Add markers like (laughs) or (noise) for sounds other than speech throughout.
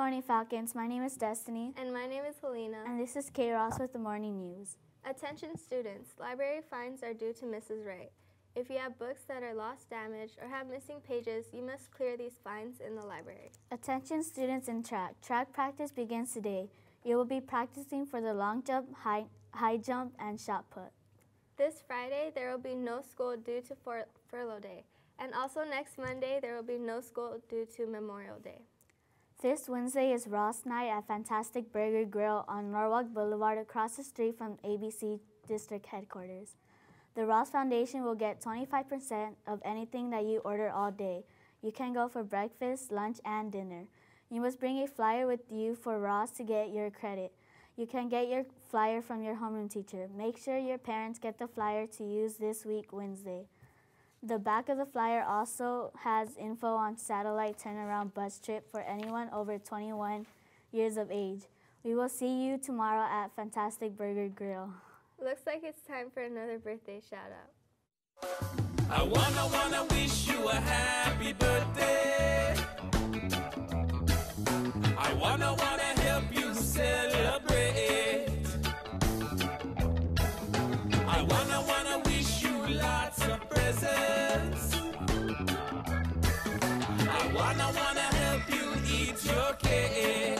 Morning, Falcons. My name is Destiny, And my name is Helena. and this is K Ross with the morning news. Attention students, library fines are due to Mrs. Wright. If you have books that are lost, damaged, or have missing pages, you must clear these fines in the library. Attention students in track. Track practice begins today. You will be practicing for the long jump, high, high jump, and shot put. This Friday, there will be no school due to fur- furlough day. And also next Monday, there will be no school due to Memorial Day. This Wednesday is Ross Night at Fantastic Burger Grill on Norwalk Boulevard across the street from ABC District Headquarters. The Ross Foundation will get 25% of anything that you order all day. You can go for breakfast, lunch, and dinner. You must bring a flyer with you for Ross to get your credit. You can get your flyer from your homeroom teacher. Make sure your parents get the flyer to use this week, Wednesday. The back of the flyer also has info on satellite turnaround bus trip for anyone over 21 years of age. We will see you tomorrow at Fantastic Burger Grill. Looks like it's time for another birthday shout out. I wanna wanna wish you a happy birthday. I wanna wanna help you eat your cake.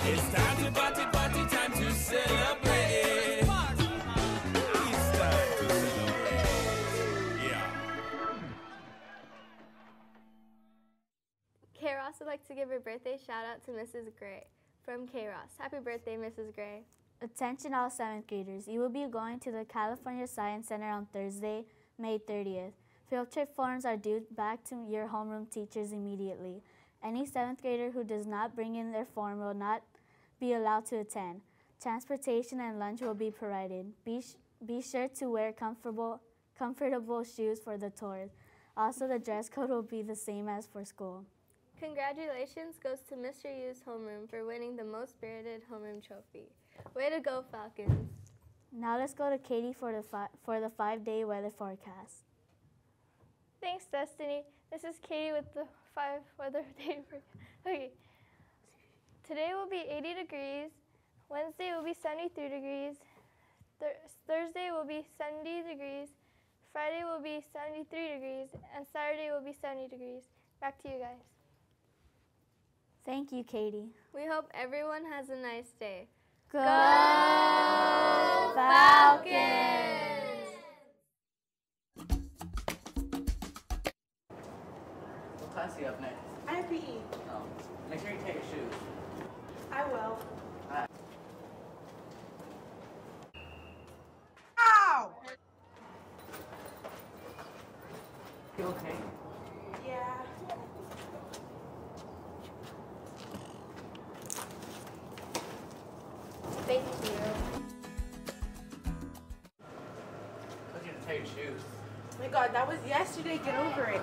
It's time to party, party, time to celebrate. It's time to celebrate. Yeah. K Ross would like to give a birthday shout out to Mrs. Gray from K Ross. Happy birthday, Mrs. Gray. Attention all 7th graders. You will be going to the California Science Center on Thursday, May 30th. Field trip forms are due back to your homeroom teachers immediately. Any 7th grader who does not bring in their form will not be allowed to attend. Transportation and lunch will be provided. Be, sh- be sure to wear comfortable, comfortable shoes for the tour. Also, the dress code will be the same as for school. Congratulations goes to Mr. Yu's homeroom for winning the most spirited homeroom trophy. Way to go, Falcons. Now let's go to Katie for the, for the five day weather forecast. Thanks, Destiny. This is Katie with the five (laughs) weather day. for- Okay. Today will be 80 degrees. Wednesday will be 73 degrees. Thur- Thursday will be 70 degrees. Friday will be 73 degrees. And Saturday will be 70 degrees. Back to you guys. Thank you, Katie. We hope everyone has a nice day. Go Falcons! Class do you have next? I have PE. Oh, make sure you take your shoes. I will. Alright. Ow! You okay? Yeah. Thank you. Told you to take your shoes. Oh my god, that was yesterday. Get over it.